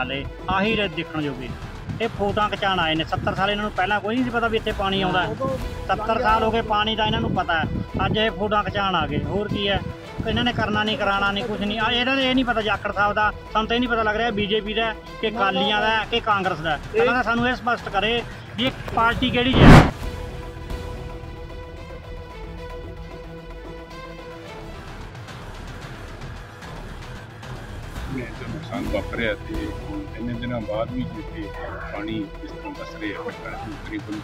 ਹਾਲੇ ਆਹੀ ਰੇ ਦੇਖਣ ਜੋਗੇ ਇਹ ਫੋਟਾਂ ਖਿਚਾਣ ਆਏ ਨੇ 70 ਸਾਲ ਇਹਨਾਂ ਨੂੰ ਪਹਿਲਾਂ ਕੋਈ ਨਹੀਂ ਸੀ ਪਤਾ ਵੀ ਇੱਥੇ ਪਾਣੀ ਆਉਂਦਾ ਹੈ। 70 ਸਾਲ ਹੋ ਗਏ ਪਾਣੀ ਦਾ ਇਹਨਾਂ ਨੂੰ ਪਤਾ ਅੱਜ ਇਹ ਫੋਟੋਆਂ ਖਿਚਾਣ ਆ ਗਏ, ਹੋਰ ਕੀ ਹੈ? ਇਹਨਾਂ ਨੇ ਕਰਨਾ ਨਹੀਂ ਕਰਾਣਾ ਨਹੀਂ ਕੁਝ ਨਹੀਂ। ਇਹਨਾਂ ਦੇ ਇਹ ਨਹੀਂ ਪਤਾ, ਜਾਖੜ ਸਾਹਿਬ ਦਾ, ਸਾਨੂੰ ਤਾਂ ਇਹ ਨਹੀਂ ਪਤਾ ਲੱਗ ਰਿਹਾ ਬੀਜੇਪੀ ਦਾ ਕਿ ਕਾਲੀਆਂ ਦਾ ਕਿ ਕਾਂਗਰਸ ਦਾ ਹੈ। ਪਹਿਲਾਂ ਤਾਂ ਸਾਨੂੰ ਇਹ ਸਪਸ਼ਟ ਕਰੇ ਵੀ ਇਹ ਪਾਰਟੀ ਕਿਹੜੀ ਹੈ? ਵਾਪਰਿਆ ਤੇ ਹੁਣ ਇੰਨੇ ਦਿਨਾਂ ਬਾਅਦ ਵੀ ਜਿੱਥੇ ਪਾਣੀ ਇਸ ਤਰ੍ਹਾਂ ਦੱਸ ਰਹੇ ਆ ਤਕਰੀਬਨ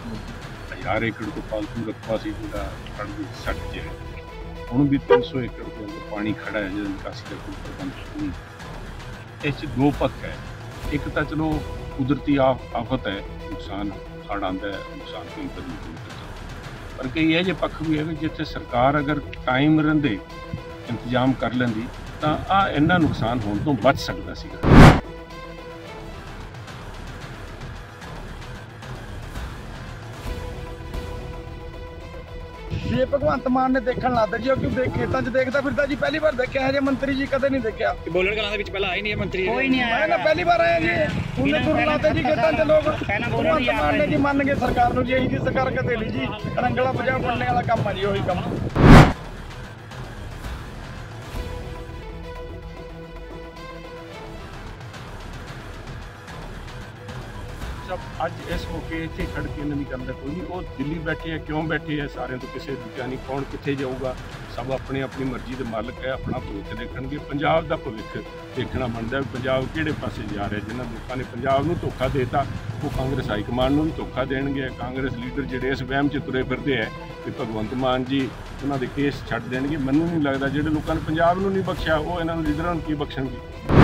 ਹਜ਼ਾਰ ਏਕੜ ਤੋਂ ਪਾਲਤੂ ਰਕਬਾ ਸੀ ਜਿਹੜਾ ਹੜ੍ਹ ਦੀ ਸੱਟ 'ਚ ਹੈ ਹੁਣ ਵੀ 300 ਏਕੜ ਤੋਂ ਪਾਣੀ ਖੜਾ ਹੈ, ਜਿਹਦਾ ਨਿਕਾਸੀ ਦਾ ਕੋਈ ਪ੍ਰਬੰਧ ਨਹੀਂ। ਇਸ 'ਚ ਦੋ ਪੱਖ ਹੈ। ਇੱਕ ਤਾਂ ਚਲੋ ਕੁਦਰਤੀ ਆਫ, ਆਫਤ ਹੈ, ਨੁਕਸਾਨ ਹੜ੍ਹ ਆਉਂਦਾ ਹੈ, ਨੁਕਸਾਨ ਕੋਈ ਕਦੀ ਨਹੀਂ ਪਰ ਕਈ ਇਹ ਜੇ ਪੱਖ ਵੀ ਹੈ ਵੀ ਜਿੱਥੇ ਸਰਕਾਰ ਅਗਰ ਟਾਈਮ ਰਹਿੰਦੇ, ਇੰਤਜ਼ਾਮ ਕਰ ਲੈਂਦੀ ਤਾਂ ਆ ਇੰਨਾ ਨੁਕਸਾਨ ਹੋਣ ਤੋਂ ਬਚ ਸਕਦਾ ਸੀਗਾ। ਜੇ ਭਗਵੰਤ ਮਾਨ ਨੇ ਦੇਖਣ ਲੱਗ ਜੀ ਉਹ ਕਿਉਂ ਦੇਖ ਖੇਤਾਂ 'ਚ ਦੇਖਦਾ ਫਿਰਦਾ ਜੀ? ਪਹਿਲੀ ਵਾਰ ਦੇਖਿਆ ਹੈ ਜੇ ਮੰਤਰੀ ਜੀ ਕਦੇ ਨਹੀਂ ਦੇਖਿਆ। ਬੋਲਣ ਕਲਾਂ ਦੇ ਵਿੱਚ ਪਹਿਲਾਂ ਆਏ ਨਹੀਂ ਇਹ ਮੰਤਰੀ। ਕੋਈ ਨਹੀਂ ਮੈਂ ਨਾ ਪਹਿਲੀ ਵਾਰ ਆਇਆ ਜੀ। ਉਹਨੇ ਤੁਰ ਲਾਤੇ ਜੀ ਖੇਤਾਂ 'ਚ ਲੋਕ। ਭਗਵੰਤ ਮਾਨ ਨੇ ਜੀ ਮੰਨ ਗਏ ਸਰਕਾਰ ਨੂੰ ਜੀ ਇਹੀ ਜੀ ਸਰਕਾਰ ਕਦੇ ਲਈ ਜੀ। ਰੰਗਲਾ ਪੰਜਾਬ ਬਣਨੇ ਵਾਲਾ ਕੰਮ ਆ ਜੀ ਉਹੀ ਕੰਮ। ਸਭ ਅੱਜ ਇਸ ਮੌਕੇ ਇੱਥੇ ਖੜ ਕੇ ਇਹਨਾਂ ਦੀ ਗੱਲ ਦਾ ਕੋਈ ਨਹੀਂ। ਉਹ ਦਿੱਲੀ ਬੈਠੇ ਆ, ਕਿਉਂ ਬੈਠੇ ਆ, ਸਾਰਿਆਂ ਤੋਂ ਕਿਸੇ ਦੂਜਾ ਨਹੀਂ, ਕੌਣ ਕਿੱਥੇ ਜਾਊਗਾ? ਸਭ ਆਪਣੀ ਆਪਣੀ ਮਰਜ਼ੀ ਦੇ ਮਾਲਕ ਹੈ ਆਪਣਾ ਭਵਿੱਖ ਦੇਖਣਗੇ। ਪੰਜਾਬ ਦਾ ਭਵਿੱਖ ਦੇਖਣਾ ਬਣਦਾ ਵੀ ਪੰਜਾਬ ਕਿਹੜੇ ਪਾਸੇ ਜਾ ਰਿਹਾ ਜਿਨ੍ਹਾਂ ਲੋਕਾਂ ਨੇ ਪੰਜਾਬ ਨੂੰ ਧੋਖਾ ਦੇਤਾ? ਉਹ ਕਾਂਗਰਸ ਹਾਈ ਕਮਾਂਡ ਨੂੰ ਵੀ ਧੋਖਾ ਦੇਣਗੇ। ਕਾਂਗਰਸ ਲੀਡਰ ਜਿਹੜੇ ਇਸ ਵਹਿਮ 'ਚ ਤੁਰੇ ਫਿਰਦੇ ਆ ਕਿ ਭਗਵੰਤ ਮਾਨ ਜੀ ਉਹਨਾਂ ਦੇ ਕੇਸ ਛੱਡ ਦੇਣਗੇ। ਮੈਨੂੰ ਨਹੀਂ ਲੱਗਦਾ ਜਿਹੜੇ ਲੋਕਾਂ ਨੇ ਪੰਜਾਬ ਨੂੰ ਨਹੀਂ ਬਖਸ਼ਿਆ, ਉਹ ਇਹਨਾਂ ਨੂੰ ਲੀਡਰਾਂ ਨੂੰ ਕੀ ਬਖਸ਼ਣਗੇ?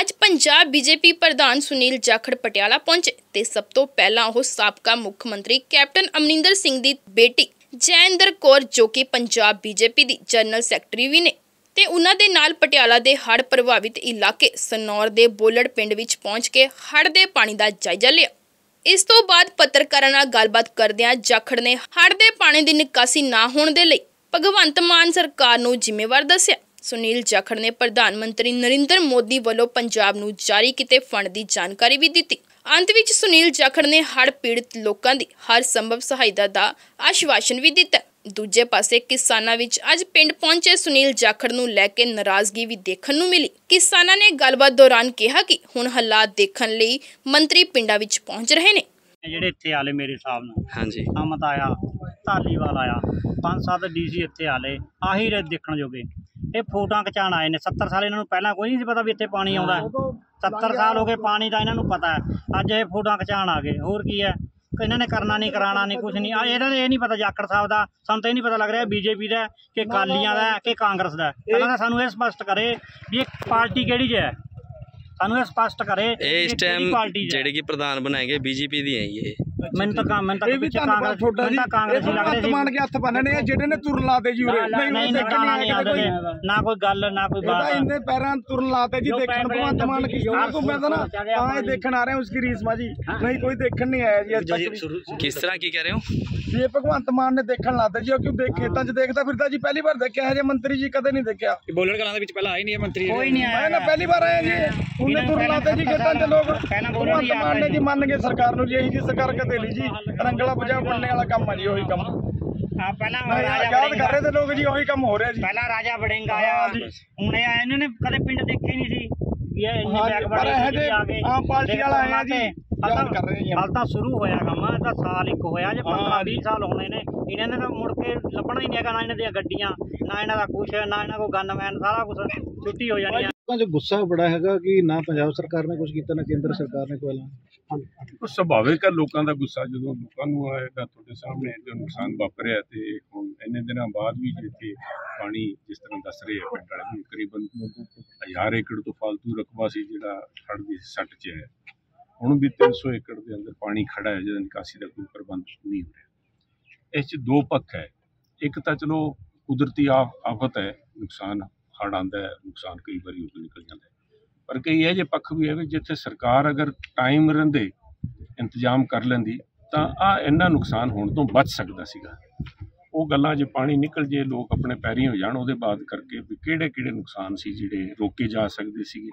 ਅੱਜ ਪੰਜਾਬ ਬੀਜੇਪੀ ਪ੍ਰਧਾਨ ਸੁਨੀਲ ਜਾਖੜ ਪਟਿਆਲਾ ਪਹੁੰਚੇ ਤੇ ਸਭ ਤੋਂ ਪਹਿਲਾਂ ਉਹ ਸਾਬਕਾ ਮੁੱਖ ਮੰਤਰੀ ਕੈਪਟਨ ਅਮਰਿੰਦਰ ਸਿੰਘ ਦੀ ਬੇਟੀ ਜੈਇੰਦਰ ਕੌਰ ਜੋ ਕਿ ਪੰਜਾਬ ਬੀਜੇਪੀ ਦੀ ਜਨਰਲ ਸੈਕਟਰੀ ਵੀ ਨੇ ਤੇ ਉਹਨਾਂ ਦੇ ਨਾਲ ਪਟਿਆਲਾ ਦੇ ਹੜ੍ਹ ਪ੍ਰਭਾਵਿਤ ਇਲਾਕੇ ਸਨੌਰ ਦੇ ਬੋਲੜ ਪਿੰਡ ਵਿੱਚ ਪਹੁੰਚ ਕੇ ਹੜ੍ਹ ਦੇ ਪਾਣੀ ਦਾ ਜਾਇਜ਼ਾ ਲਿਆ। ਇਸ ਤੋਂ ਬਾਅਦ ਪੱਤਰਕਾਰਾਂ ਨਾਲ ਗੱਲਬਾਤ ਕਰਦਿਆਂ ਜਾਖੜ ਨੇ ਹੜ੍ਹ ਦੇ ਪਾਣੀ ਦੀ ਨਿਕਾਸੀ ਨਾ ਹੋਣ ਦੇ ਲਈ ਭਗਵੰਤ ਮਾਨ ਸਰਕਾਰ ਨੂੰ ਜ਼ਿੰਮੇਵਾਰ ਦੱਸਿਆ। ਸੁਨੀਲ ਜਾਖੜ ਨੇ ਪ੍ਰਧਾਨ ਮੰਤਰੀ ਨਰਿੰਦਰ ਮੋਦੀ ਵੱਲੋਂ ਪੰਜਾਬ ਨੂੰ ਜਾਰੀ ਕੀਤੇ ਫੰਡ ਦੀ ਜਾਣਕਾਰੀ ਵੀ ਦਿੱਤੀ। ਅੰਤ ਵਿੱਚ ਸੁਨੀਲ ਜਾਖੜ ਨੇ ਹੜ੍ਹ ਪੀੜਤ ਲੋਕਾਂ ਦੀ ਹਰ ਸੰਭਵ ਸਹਾਇਤਾ ਦਾ ਆਸ਼ਵਾਸਨ ਵੀ ਦਿੱਤਾ। ਦੂਜੇ ਪਾਸੇ ਕਿਸਾਨਾਂ ਵਿੱਚ ਅੱਜ ਪਿੰਡ ਪਹੁੰਚੇ ਸੁਨੀਲ ਜਾਖੜ ਨੂੰ ਲੈ ਕੇ ਨਾਰਾਜ਼ਗੀ ਵੀ ਦੇਖਣ ਨੂੰ ਮਿਲੀ। ਕਿਸਾਨਾਂ ਨੇ ਗੱਲਬਾਤ ਦੌਰਾਨ ਕਿਹਾ ਕਿ ਹੁਣ ਹਾਲਾਤ ਦੇਖਣ ਲਈ ਮੰਤਰੀ ਪਿੰਡਾਂ ਵਿੱਚ ਪਹੁੰਚ ਰਹੇ ਨੇ। ਜਿਹੜੇ ਇੱਥੇ ਆਲੇ ਮੇਰੇ ਹਿਸਾਬ ਨਾਲ ਹਾਂਜੀ। ਅਮਤ ਆਇਆ ਧਾਲੀਵਾਲ ਆਇਆ ਪੰਜ ਸੱਤ ਡੀਸੀ ਇੱਥੇ ਆਲੇ ਆਹੀ ਰੇ ਦੇਖਣ ਜੋਗੇ। ਇਹ ਫੋਟੋਆਂ ਖਿਚਾਣ ਆਏ ਨੇ। 70 ਸਾਲ ਇਹਨਾਂ ਨੂੰ ਪਹਿਲਾਂ ਕੋਈ ਨਹੀਂ ਸੀ ਪਤਾ ਵੀ ਇੱਥੇ ਪਾਣੀ ਆਉਂਦਾ। ਹੈ। 70 ਸਾਲ ਹੋ ਗਏ ਪਾਣੀ ਦਾ ਇਹਨਾਂ ਨੂੰ ਪਤਾ ਹੈ। ਅੱਜ ਇਹ ਫੋਟੋਆਂ ਖਿਚਾਣ ਆ ਗਏ। ਹੋਰ ਕੀ ਹੈ? ਕਿ ਇਹਨਾਂ ਨੇ ਕਰਨਾ ਨਹੀਂ ਕਰਾਣਾ ਨਹੀਂ ਕੁਝ ਨਹੀਂ। ਆ ਇਹਨਾਂ ਦੇ ਇਹ ਨਹੀਂ ਪਤਾ ਜਾਖੜ ਸਾਹਿਬ ਦਾ ਸਾਨੂੰ ਤਾਂ ਇਹ ਨਹੀਂ ਪਤਾ ਲੱਗ ਰਿਹਾ ਬੀਜੇਪੀ ਦਾ ਹੈ ਕਿ ਕਾਲੀਆਂ ਦਾ ਹੈ ਕਿ ਕਾਂਗਰਸ ਦਾ ਹੈ। ਪਹਿਲਾਂ ਤਾਂ ਸਾਨੂੰ ਇਹ ਸਪਸ਼ਟ ਕਰੇ ਵੀ ਇਹ ਪਾਰਟੀ ਕਿਹੜੀ ਹੈ। ਸਾਨੂੰ ਇਹ ਸਪਸ਼ਟ ਕਰੇ ਇਹ ਇਸ ਕਿਹੜੀ ਟਾਈਮ। ਜਿਹੜੇ ਕਿ ਪ੍ਰਧਾਨ ਬਣਾਏ ਗਏ ਬੀਜੇਪੀ ਦੀ ਹੈ ਇਹ। ਮੈਨੂੰ ਤਾਂ ਕੰਮ ਮੈਨੂੰ ਤਾਂ ਇਹ ਵੀ ਪਿੱਛੇ ਕਾਂਗਰਸ ਤੁਹਾਡਾ ਜੀ। ਕਾਂਗਰਸ ਲੱਗਦੇ ਸੀ। ਮਾਨ ਕੇ ਹੱਥ ਬੰਨਣੇ ਆ ਜਿਹੜੇ ਨੇ ਤੁਰਨ ਲਾਤੇ ਜੀ ਉਰੇ ਨਹੀਂ ਨਹੀਂ ਨੇ। ਕੋਈ ਗੱਲ ਨਾ ਕੋਈ ਇਹਦਾ ਬਾਤ। ਇੰਨੇ ਪੈਰਾਂ ਤੁਰਨ ਲਾਤੇ ਜੀ ਜੋ ਦੇਖਣ ਭਗਵੰਤ ਮਾਨ ਕੀ ਤੋਂ ਮੈਂ ਤਾਂ ਨਾ ਤਾਂ ਇਹ ਦੇਖਣ ਆ ਰਹੇ ਹਾਂ ਉਸकी ਰੀਸ ਜੀ। ਨਹੀਂ ਕੋਈ ਦੇਖਣ ਨਹੀਂ ਆਇਆ ਜੀ ਅੱਜ ਤੱਕ ਕਿਸ ਤਰ੍ਹਾਂ ਕੀ ਕਹਿ ਰਹੇ ਹੋ? ਜੇ ਭਗਵੰਤ ਮਾਨ ਨੇ ਦੇਖਣ ਲਾਤੇ ਜੀ ਉਹ ਕਿਉਂ ਦੇਖ ਖੇਤਾਂ 'ਚ ਦੇਖਦਾ ਫਿਰਦਾ ਜੀ ਪਹਿਲੀ ਵਾਰ ਦੇਖਿਆ ਹੈ ਜੇ ਮੰਤਰੀ ਜੀ ਕਦੇ ਨਹੀਂ ਦੇਖਿਆ। ਬੋਲਣ ਕਲਾਂ ਦੇ ਵਿੱਚ ਪਹਿਲਾਂ ਆਏ ਨਹੀਂ ਇਹ ਮੰਤਰੀ ਕੋਈ ਨਹੀਂ ਆਇਆ। ਮੈਂ ਨਾ ਪਹਿਲੀ ਵਾਰ ਆਇਆ ਜੀ। ਉਹਨੇ ਤੁਰ ਲਾਤੇ ਜੀ ਖੇਤਾਂ 'ਚ ਲੋਕ। ਭਗਵੰਤ ਹੀ ਆ ਮਾਨ ਨੇ ਜੀ ਮੰਨ ਗਏ ਸਰਕਾਰ ਨੂੰ ਜੀ ਇਹੀ ਜੀ ਸਰਕਾਰ ਕਦੇ ਲਈ ਜੀ। ਰੰਗਲਾ ਪੰਜਾਬ ਬਣਨੇ ਵਾਲਾ ਕੰਮ ਆ ਜੀ ਉਹੀ ਕੰਮ। ਆ ਪਹਿਲਾਂ ਰਾਜਾ ਯਾਦ ਕਰ ਵੜਿੰਗ ਰਹੇ ਤੇ ਲੋਕ ਜੀ ਉਹੀ ਕੰਮ ਹੋ ਰਿਹਾ ਜੀ। ਪਹਿਲਾਂ ਰਾਜਾ ਵੜਿੰਗ ਆਇਆ। ਹਾਂ ਜੀ। ਹੁਣ ਇਹ ਆਏ ਇਹਨਾਂ ਨੇ ਕਦੇ ਪਿੰਡ ਦੇਖੇ ਨਹੀਂ ਸੀ। ਵੀ ਇਹ ਇੰਨੀ ਹਾਂ ਪਰ ਬੜੀ ਇਹ ਜੇ ਆ ਗਏ ਆਮ ਪਾਰਟੀ ਦੇਖ ਵਾਲਾ ਆਇਆ ਜੀ, ਹਾਲ ਯਾਦ ਕਰ ਰਹੇ ਜੀ। ਹਾਲ ਤਾਂ ਸ਼ੁਰੂ ਹੋਇਆ ਕੰਮ ਇਹ ਤਾਂ ਸਾਲ ਇੱਕ ਹੋਇਆ ਜੇ 15 ਹਾਂ ਜੀ। 20 ਸਾਲ ਹੋਣੇ ਨੇ ਇਹਨਾਂ ਨੇ ਤਾਂ ਮੁੜ ਕੇ ਲੱਭਣਾ ਹੀ ਨਹੀਂ ਹੈਗਾ ਨਾ ਇਹਨਾਂ ਦੀਆਂ ਗੱਡੀਆਂ ਨਾ ਇਹਨਾਂ ਦਾ ਕੁਛ ਨਾ ਇਹਨਾਂ ਕੋਲ ਗਨਮੈਨ ਸਾਰਾ ਕੁਝ ਛੁੱਟੀ ਹੋ ਜਾਣੀ ਆ ਲੋਕਾਂ 'ਚ ਗੁੱਸਾ ਬੜਾ ਹੈਗਾ ਕਿ ਨਾ ਪੰਜਾਬ ਸਰਕਾਰ ਨੇ ਕੁਝ ਕੀਤਾ ਨਾ ਕੇਂਦਰ ਸਰਕਾਰ ਨੇ ਕੋਈ ਐਲਾਨ ਉਹ ਸੁਭਾਵਿਕ ਹੈ ਲੋਕਾਂ ਦਾ ਗੁੱਸਾ ਜਦੋਂ ਲੋਕਾਂ ਨੂੰ ਆਏਗਾ ਤੁਹਾਡੇ ਸਾਹਮਣੇ ਜੋ ਨੁਕਸਾਨ ਵਾਪਰਿਆ ਤੇ ਹੁਣ ਇੰਨੇ ਦਿਨਾਂ ਬਾਅਦ ਵੀ ਜਿੱਥੇ ਪਾਣੀ ਜਿਸ ਤਰ੍ਹਾਂ ਦੱਸ ਰਹੇ ਆ ਪਿੰਡ ਵਾਲੇ ਨੂੰ ਕਰੀਬਨ ਹਜ਼ਾਰ ਏਕੜ ਤੋਂ ਫਾਲਤੂ ਰਕਬਾ ਸੀ ਜਿਹੜਾ ਹੜ੍ਹ ਦੀ ਸੱਟ 'ਚ ਹੈ ਹੁਣ ਵੀ 300 ਏਕੜ ਦੇ ਅੰਦਰ ਪਾਣੀ ਖੜਾ ਹੈ, ਜਿਹਦਾ ਨਿਕਾਸੀ ਦਾ ਕੋਈ ਪ੍ਰਬੰਧ ਨਹੀਂ ਹੋ ਰਿਹਾ। ਇਸ 'ਚ ਦੋ ਪੱਖ ਹੈ। ਇੱਕ ਤਾਂ ਚਲੋ ਕੁਦਰਤੀ ਆਫ, ਆਫਤ ਹੈ, ਨੁਕਸਾਨ ਹੜ ਆਉਂਦਾ ਹੈ, ਨੁਕਸਾਨ ਕਈ ਵਾਰੀ ਹੋ ਕੇ ਨਿਕਲ ਜਾਂਦਾ ਹੈ। ਪਰ ਕਈ ਇਹ ਜੇ ਪੱਖ ਵੀ ਹੈ ਵੀ ਜਿੱਥੇ ਸਰਕਾਰ ਅਗਰ ਟਾਈਮ ਰਹਿੰਦੇ, ਇੰਤਜ਼ਾਮ ਕਰ ਲੈਂਦੀ, ਤਾਂ ਆ ਇੰਨਾ ਨੁਕਸਾਨ ਹੋਣ ਤੋਂ ਬਚ ਸਕਦਾ ਸੀਗਾ। ਉਹ ਗੱਲਾਂ ਜੇ ਪਾਣੀ ਨਿਕਲ ਜੇ, ਲੋਕ ਆਪਣੇ ਪੈਰੀ ਹੋ ਜਾਣ, ਉਹਦੇ ਬਾਅਦ ਕਰਕੇ ਵੀ ਕਿਹੜੇ ਕਿਹੜੇ ਨੁਕਸਾਨ ਸੀ ਜਿਹੜੇ ਰੋਕੇ ਜਾ ਸਕਦੇ ਸੀਗੇ।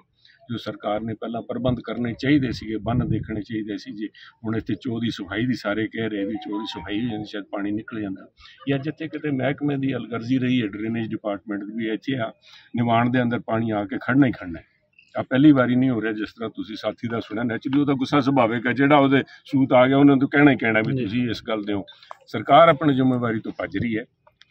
ਜੋ ਸਰਕਾਰ ਨੇ ਪਹਿਲਾਂ ਪ੍ਰਬੰਧ ਕਰਨੇ ਚਾਹੀਦੇ ਸੀਗੇ ਬੰਨ ਦੇਖਣੇ ਚਾਹੀਦੇ ਸੀ ਜੇ। ਹੁਣ ਇੱਥੇ ਚੋਅ ਦੀ ਸਫ਼ਾਈ ਦੀ ਸਾਰੇ ਕਹਿ ਰਹੇ ਵੀ ਚੋਅ ਦੀ ਸਫ਼ਾਈ ਹੋ ਜਾਂਦੀ ਸ਼ਾਇਦ ਪਾਣੀ ਨਿਕਲ ਜਾਂਦਾ। ਜਾਂ ਜਿੱਥੇ ਕਿਤੇ ਮਹਿਕਮੇ ਦੀ ਅਲਗਰਜ਼ੀ ਰਹੀ ਹੈ ਡਰੇਨੇਜ ਡਿਪਾਰਟਮੈਂਟ ਦੀ ਵੀ ਇੱਥੇ ਆ ਨਿਵਾਣ ਦੇ ਅੰਦਰ ਪਾਣੀ ਆ ਕੇ ਖੜਨਾ ਹੀ ਖੜਨਾ ਹੈ। ਆ ਪਹਿਲੀ ਵਾਰੀ ਨਹੀਂ ਹੋ ਰਿਹਾ ਜਿਸ ਤਰ੍ਹਾਂ ਤੁਸੀਂ ਸਾਥੀ ਦਾ ਸੁਣਿਆ ਨੈਚੁਰਲੀ ਉਹਦਾ ਗੁੱਸਾ ਸੁਭਾਵਿਕ ਹੈ ਜਿਹੜਾ ਉਹਦੇ ਸੂਤ ਆ ਗਿਆ ਉਹਨਾਂ ਨੂੰ ਕਹਿਣਾ ਹੀ ਕਹਿਣਾ ਵੀ ਤੁਸੀਂ ਇਸ ਗੱਲ ਦੇ ਹੋ। ਸਰਕਾਰ ਆਪਣੀ ਜ਼ਿੰਮੇਵਾਰੀ ਤੋਂ ਭੱਜ ਰਹੀ ਹੈ।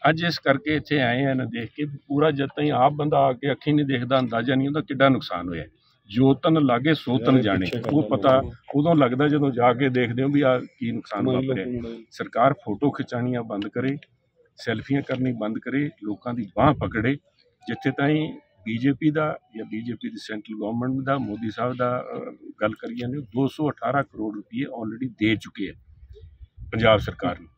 ਅੱਜ ਇਸ ਕਰਕੇ ਇੱਥੇ ਆਏ ਆ ਨਾ ਦੇਖ ਕੇ ਪੂਰਾ ਜਦ ਤਾਈਂ ਆਪ ਬੰਦਾ ਆ ਕੇ ਅੱਖੀਂ ਨਹੀਂ ਦੇਖਦਾ ਅੰਦਾਜ਼ਾ ਨਹੀਂ ਹੁੰਦਾ ਕਿੱਡਾ ਨੁਕਸਾਨ ਹੋਇਆ। ਜੋ ਤਨ ਲਾਗੇ ਸੋ ਤਨ ਜਾਣੇ। ਉਹ ਪਤਾ ਉਦੋਂ ਲੱਗਦਾ ਜਦੋਂ ਜਾ ਕੇ ਦੇਖਦੇ ਹੋ ਵੀ ਆ ਕੀ ਨੁਕਸਾਨ ਵਾਪਰਿਆ। ਸਰਕਾਰ ਫੋਟੋ ਖਿਚਾਣੀਆਂ ਬੰਦ ਕਰੇ ਸੈਲਫੀਆਂ ਕਰਨੀ ਬੰਦ ਕਰੇ ਲੋਕਾਂ ਦੀ ਬਾਹ ਪਕੜੇ। ਜਿੱਥੇ ਤਾਈਂ ਬੀਜੇਪੀ ਦਾ ਜਾਂ ਬੀਜੇਪੀ ਦੀ ਸੈਂਟਰਲ ਗਵਰਨਮੈਂਟ ਦਾ ਮੋਦੀ ਸਾਹਿਬ ਦਾ ਗੱਲ ਕਰੀਏ ਨੇ 218 ਕਰੋੜ ਰੁਪਏ ਆਲਰੇਡੀ ਦੇ ਚੁੱਕੇ ਹੈ ਪੰਜਾਬ ਸਰਕਾਰ ਨੂੰ।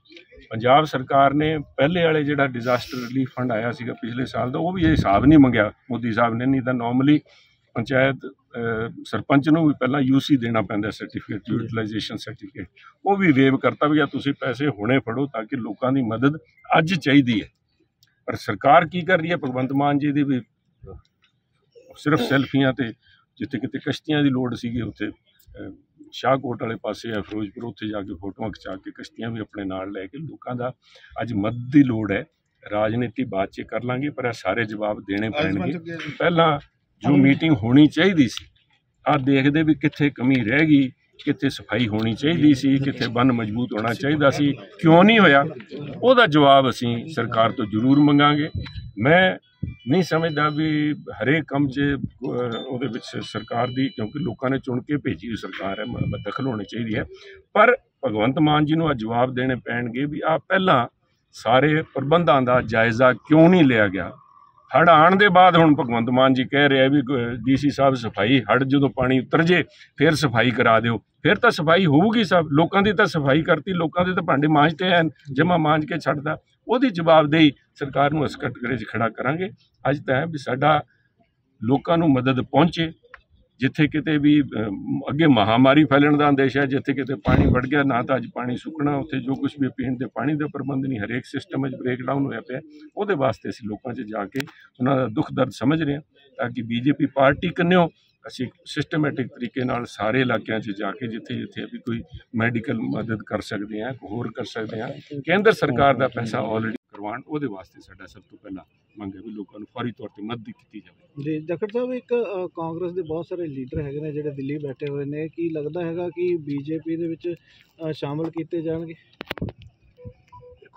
ਪੰਜਾਬ ਸਰਕਾਰ ਨੇ ਪਹਿਲੇ ਵਾਲੇ ਜਿਹੜਾ ਡਿਜ਼ਾਸਟਰ ਰਿਲੀਫ ਫੰਡ ਆਇਆ ਸੀਗਾ ਪਿਛਲੇ ਸਾਲ ਦਾ ਉਹ ਵੀ ਇਹ ਹਿਸਾਬ ਨਹੀਂ ਮੰਗਿਆ। ਮੋਦੀ ਸਾਹਿਬ ਨੇ ਨਹੀਂ ਤਾਂ ਨਾਰਮਲੀ ਪੰਚਾਇਤ ਸਰਪੰਚ ਨੂੰ ਵੀ ਪਹਿਲਾਂ ਯੂਸੀ ਦੇਣਾ ਪੈਂਦਾ ਸਰਟੀਫਿਕੇਟ ਯੂਟਿਲਾਈਜੇਸ਼ਨ ਸਰਟੀਫਿਕੇਟ ਉਹ ਵੀ ਵੇਵ ਕਰਤਾ ਵੀ ਆ ਤੁਸੀਂ ਪੈਸੇ ਹੁਣੇ ਫੜੋ ਤਾਂ ਕਿ ਲੋਕਾਂ ਦੀ ਮਦਦ ਅੱਜ ਚਾਹੀਦੀ ਹੈ। ਪਰ ਸਰਕਾਰ ਕੀ ਕਰ ਰਹੀ ਹੈ? ਭਗਵੰਤ ਮਾਨ ਜੀ ਦੀ ਵੀ ਸਿਰਫ ਸੈਲਫੀਆਂ ਤੇ ਜਿੱਥੇ ਕਿਤੇ ਕਸ਼ਤੀਆਂ ਦੀ ਲੋੜ ਸੀਗੀ ਉੱਥੇ ਸ਼ਾਹਕੋਟ ਵਾਲੇ ਪਾਸੇ ਆ ਫਿਰੋਜ਼ਪੁਰ ਉੱਥੇ ਜਾ ਕੇ ਫੋਟੋਆਂ ਖਿਚਾ ਕੇ ਕਸ਼ਤੀਆਂ ਵੀ ਆਪਣੇ ਨਾਲ ਲੈ ਕੇ ਲੋਕਾਂ ਦਾ ਅੱਜ ਮਦਦ ਦੀ ਲੋੜ ਹੈ। ਰਾਜਨੀਤੀ ਬਾਅਦ ਚ ਕਰ ਲਾਂਗੇ ਪਰ ਇਹ ਸਾਰੇ ਜਵਾਬ ਦੇਣੇ ਪੈਣਗੇ। ਪਹਿਲਾਂ ਜੋ ਮੀਟਿੰਗ ਹੋਣੀ ਚਾਹੀਦੀ ਸੀ ਆ ਦੇਖਦੇ ਵੀ ਕਿੱਥੇ ਕਮੀ ਰਹਿ ਗਈ ਕਿੱਥੇ ਸਫ਼ਾਈ ਹੋਣੀ ਚਾਹੀਦੀ ਸੀ ਕਿੱਥੇ ਬੰਨ ਮਜ਼ਬੂਤ ਹੋਣਾ ਚਾਹੀਦਾ ਸੀ ਕਿਉਂ ਨਹੀਂ ਹੋਇਆ? ਉਹਦਾ ਜਵਾਬ ਅਸੀਂ ਸਰਕਾਰ ਤੋਂ ਜ਼ਰੂਰ ਮੰਗਾਂਗੇ। ਮੈਂ ਨਹੀਂ ਸਮਝਦਾ ਵੀ ਹਰੇਕ ਕੰਮ 'ਚ ਉਹਦੇ ਵਿੱਚ ਸਰਕਾਰ ਦੀ ਕਿਉਂਕਿ ਲੋਕਾਂ ਨੇ ਚੁਣ ਕੇ ਭੇਜੀ ਹੋਈ ਸਰਕਾਰ ਹੈ ਦਖਲ ਹੋਣੀ ਚਾਹੀਦੀ ਹੈ। ਪਰ ਭਗਵੰਤ ਮਾਨ ਜੀ ਨੂੰ ਆ ਜਵਾਬ ਦੇਣੇ ਪੈਣਗੇ ਵੀ ਆ ਪਹਿਲਾਂ ਸਾਰੇ ਪ੍ਰਬੰਧਾਂ ਦਾ ਜਾਇਜ਼ਾ ਕਿਉਂ ਨਹੀਂ ਲਿਆ ਗਿਆ? ਹੜ੍ਹ ਆਉਣ ਦੇ ਬਾਅਦ ਹੁਣ ਭਗਵੰਤ ਮਾਨ ਜੀ ਕਹਿ ਰਿਹਾ ਵੀ ਡੀਸੀ ਸਾਹਿਬ ਸਫ਼ਾਈ ਹੜ੍ਹ ਜਦੋਂ ਪਾਣੀ ਉਤਰ ਜੇ, ਫਿਰ ਸਫ਼ਾਈ ਕਰਾ ਦਿਓ। ਫਿਰ ਤਾਂ ਸਫ਼ਾਈ ਹੋਊਗੀ ਸਭ, ਲੋਕਾਂ ਦੀ ਤਾਂ ਸਫ਼ਾਈ ਕਰਤੀ, ਲੋਕਾਂ ਦੇ ਤਾਂ ਭਾਂਡੇ ਮਾਂਜਤੇ ਐ ਜਮਾ ਮਾਂਜ ਕੇ ਛੱਡਦਾ ਉਹਦੀ ਜਵਾਬਦੇਹੀ ਸਰਕਾਰ ਨੂੰ ਅਸੀਂ ਕਟਕਰੇ 'ਚ ਖੜਾ ਕਰਾਂਗੇ। ਅੱਜ ਤਾਂ ਹੈ ਵੀ ਸਾਡਾ ਲੋਕਾਂ ਨੂੰ ਮਦਦ ਪਹੁੰਚੇ ਜਿੱਥੇ ਕਿਤੇ ਵੀ ਅੱਗੇ ਮਹਾਮਾਰੀ ਫੈਲਣ ਦਾ ਅੰਦੇਸ਼ਾ ਹੈ ਜਿੱਥੇ ਕਿਤੇ ਪਾਣੀ ਵੜ ਗਿਆ ਨਾ ਤਾਂ ਅੱਜ ਪਾਣੀ ਸੁੱਕਣਾ ਉੱਥੇ ਜੋ ਕੁਝ ਵੀ ਪੀਣ ਦੇ ਪਾਣੀ ਦਾ ਪ੍ਰਬੰਧ ਨਹੀਂ ਹਰੇਕ ਸਿਸਟਮ ਵਿੱਚ ਬ੍ਰੇਕਡਾਊਨ ਹੋਇਆ ਪਿਆ। ਉਹਦੇ ਵਾਸਤੇ ਅਸੀਂ ਲੋਕਾਂ 'ਚ ਜਾ ਕੇ ਉਹਨਾਂ ਦਾ ਦੁੱਖ ਦਰਦ ਸਮਝ ਰਹੇ ਹਾਂ ਤਾਂ ਕਿ ਬੀਜੇਪੀ ਪਾਰਟੀ ਕੰਨਿਓ ਅਸੀਂ ਸਿਸਟਮੈਟਿਕ ਤਰੀਕੇ ਨਾਲ ਸਾਰੇ ਇਲਾਕਿਆਂ 'ਚ ਜਾ ਕੇ ਜਿੱਥੇ ਜਿੱਥੇ ਵੀ ਕੋਈ ਮੈਡੀਕਲ ਮਦਦ ਕਰ ਸਕਦੇ ਹਾਂ ਹੋਰ ਕਰ ਸਕਦੇ ਹਾਂ। ਕੇਂਦਰ ਸਰਕਾਰ ਦਾ ਪੈਸਾ ਆਲਰੇਡੀ ਕਰਵਾਉਣ ਉਹਦੇ ਵਾਸਤੇ ਸਾਡਾ ਸਭ ਤੋਂ ਪਹਿਲਾਂ ਮੰਗ ਹੈ ਵੀ ਲੋਕਾਂ ਨੂੰ ਫੌਰੀ ਤੌਰ ਤੇ ਮਦਦ ਕੀਤੀ ਜਾਵੇ। ਜੀ ਜਖੜ ਸਾਹਿਬ ਇੱਕ ਕਾਂਗਰਸ ਦੇ ਬਹੁਤ ਸਾਰੇ ਲੀਡਰ ਹੈਗੇ ਨੇ ਜਿਹੜੇ ਦਿੱਲੀ ਬੈਠੇ ਹੋਏ ਨੇ। ਕੀ ਲੱਗਦਾ ਹੈਗਾ ਕਿ ਬੀਜੇਪੀ ਦੇ ਵਿੱਚ ਅ, ਸ਼ਾਮਲ ਕੀਤੇ ਜਾਣਗੇ?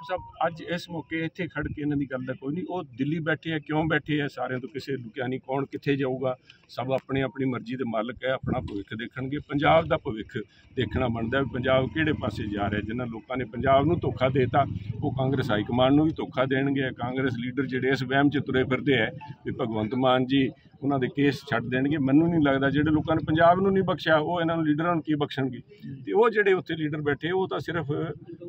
ਸਾਹਿਬ, ਅੱਜ ਇਸ ਮੌਕੇ ਇੱਥੇ ਖੜ ਕੇ ਇਹਨਾਂ ਦੀ ਗੱਲ ਦਾ ਕੋਈ ਨਹੀਂ, ਉਹ ਦਿੱਲੀ ਬੈਠੇ ਆ, ਕਿਉਂ ਬੈਠੇ ਆ, ਸਾਰਿਆਂ ਤੋਂ ਕਿਸੇ ਲੁਕਿਆ ਨਹੀਂ, ਕੌਣ ਕਿੱਥੇ ਜਾਊਗਾ, ਸਭ ਆਪਣੀ ਆਪਣੀ ਮਰਜ਼ੀ ਦੇ ਮਾਲਕ ਹੈ, ਆਪਣਾ ਭਵਿੱਖ ਦੇਖਣਗੇ, ਪੰਜਾਬ ਦਾ ਭਵਿੱਖ ਦੇਖਣਾ ਬਣਦਾ ਵੀ ਪੰਜਾਬ ਕਿਹੜੇ ਪਾਸੇ ਜਾ ਰਿਹਾ ਜਿਨ੍ਹਾਂ ਲੋਕਾਂ ਨੇ ਪੰਜਾਬ ਨੂੰ ਧੋਖਾ ਦੇਤਾ, ਉਹ ਕਾਂਗਰਸ ਹਾਈ ਕਮਾਂਡ ਨੂੰ ਵੀ ਧੋਖਾ ਦੇਣਗੇ, ਕਾਂਗਰਸ ਲੀਡਰ ਜਿਹੜੇ ਇਸ ਵਹਿਮ 'ਚ ਤੁਰੇ ਫਿਰਦੇ ਹੈ ਵੀ ਭਗਵੰਤ ਮਾਨ ਜੀ ਉਹਨਾਂ ਦੇ ਕੇਸ ਛੱਡ ਦੇਣਗੇ। ਮੈਨੂੰ ਨਹੀਂ ਲੱਗਦਾ ਜਿਹੜੇ ਲੋਕਾਂ ਨੇ ਪੰਜਾਬ ਨੂੰ ਨਹੀਂ ਬਖਸ਼ਿਆ, ਉਹ ਇਹਨਾਂ ਨੂੰ ਲੀਡਰਾਂ ਨੂੰ ਕੀ ਬਖਸ਼ਣਗੇ? ਤੇ ਉਹ ਜਿਹੜੇ ਉੱਥੇ ਲੀਡਰ ਬੈਠੇ, ਉਹ ਤਾਂ ਸਿਰਫ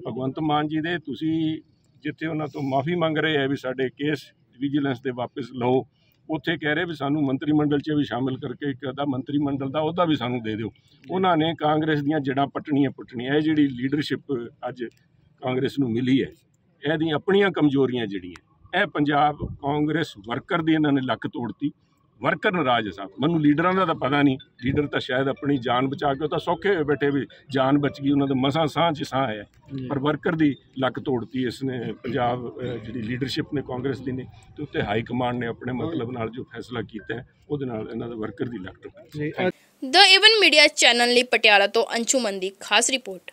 ਭਗਵੰਤ ਮਾਨ ਜੀ ਦੇ। ਤੁਸੀਂ ਜਿੱਥੇ ਉਹਨਾਂ ਤੋਂ ਮਾਫੀ ਮੰਗ ਰਹੇ ਹੈ ਵੀ ਸਾਡੇ ਕੇਸ ਵਿਜੀਲੈਂਸ ਦੇ ਵਾਪਸ ਲਓ, ਉੱਥੇ ਕਹਿ ਰਹੇ ਵੀ ਸਾਨੂੰ ਮੰਤਰੀ ਮੰਡਲ 'ਚ ਵੀ ਸ਼ਾਮਿਲ ਕਰਕੇ ਇੱਕ ਅੱਧਾ ਮੰਤਰੀ ਮੰਡਲ ਦਾ ਉਹਦਾ ਵੀ ਸਾਨੂੰ ਦੇ ਦਿਓ। ਉਹਨਾਂ ਨੇ ਕਾਂਗਰਸ ਦੀਆਂ ਜੜਾਂ ਪੱਟਣੀਆਂ ਪੁੱਟਣੀਆਂ। ਇਹ ਜਿਹੜੀ ਲੀਡਰਸ਼ਿਪ ਅੱਜ ਕਾਂਗਰਸ ਨੂੰ ਮਿਲੀ ਹੈ, ਇਹਦੀਆਂ ਆਪਣੀਆਂ ਕਮਜ਼ੋਰੀਆਂ ਜਿਹੜੀਆਂ, ਇਹ ਪੰਜਾਬ ਕਾਂਗਰਸ ਵਰਕਰ ਦੀ ਇਹਨਾਂ ਨੇ ਲੱਕ ਤੋੜਤੀ। ਵਰਕਰ ਨਾਰਾਜ਼ ਹੈ ਸਾਹਿਬ ਮੈਨੂੰ ਲੀਡਰਾਂ ਦਾ ਤਾਂ ਪਤਾ ਨਹੀਂ। ਲੀਡਰ ਤਾਂ ਸ਼ਾਇਦ ਆਪਣੀ ਜਾਨ ਬਚਾ ਕੇ ਉਹ ਤਾਂ ਸੌਖੇ ਹੋਏ ਬੈਠੇ ਵੀ ਜਾਨ ਬਚ ਗਈ ਉਹਨਾਂ ਦੇ ਮਸਾਂ ਸਾਹ 'ਚ ਸਾਹ ਹੈ ਪਰ ਵਰਕਰ ਦੀ ਲੱਕ ਤੋੜਤੀ ਇਸ ਨੇ ਪੰਜਾਬ ਜਿਹੜੀ ਲੀਡਰਸ਼ਿਪ ਨੇ ਕਾਂਗਰਸ ਦੀ ਨੇ ਤੇ ਉੱਤੇ ਹਾਈ ਕਮਾਂਡ ਨੇ ਆਪਣੇ ਮਤਲਬ ਨਾਲ ਜੋ ਫੈਸਲਾ ਕੀਤਾ ਹੈ ਉਹਦੇ ਨਾਲ ਇਹਨਾਂ ਦਾ ਵਰਕਰ ਦੀ ਲੱਕ ਜੀ ਦ ਇਵਨ ਮੀਡੀਆ ਚੈਨਲ ਲਈ ਪਟਿਆਲਾ ਤੋਂ ਅੰਸ਼ੁਮਨ ਦੀ ਖਾਸ ਰਿਪੋਰਟ।